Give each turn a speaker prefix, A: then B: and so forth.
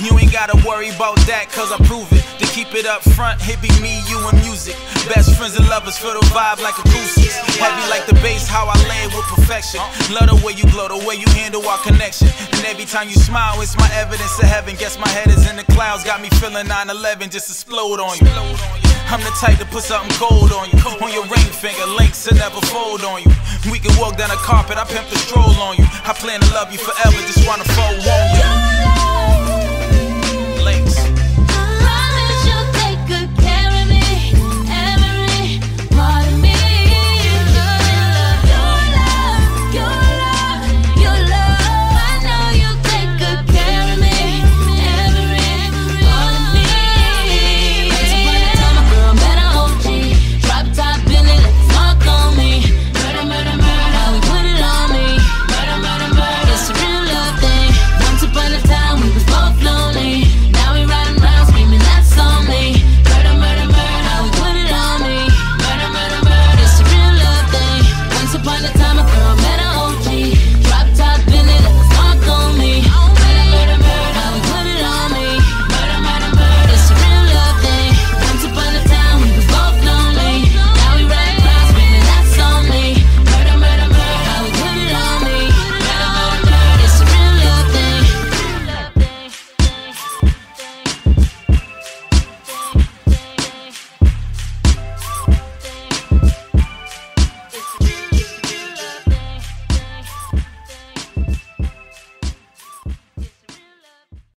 A: you ain't gotta worry about that, cause I prove it. To keep it up front, it be me, you, and music. Best friends and lovers for the vibe like acoustics. Heavy like the bass, how I lay with perfection. Love the way you glow, the way you handle our connection. And every time you smile, it's my evidence of heaven. Guess my head is in the clouds, got me feeling 9 11, just explode on you. I'm the type to put something cold on you. On your ring finger, links to never fold on you. We can walk down a carpet, I pimp the stroll on you. I plan to love you forever, just wanna fold on you.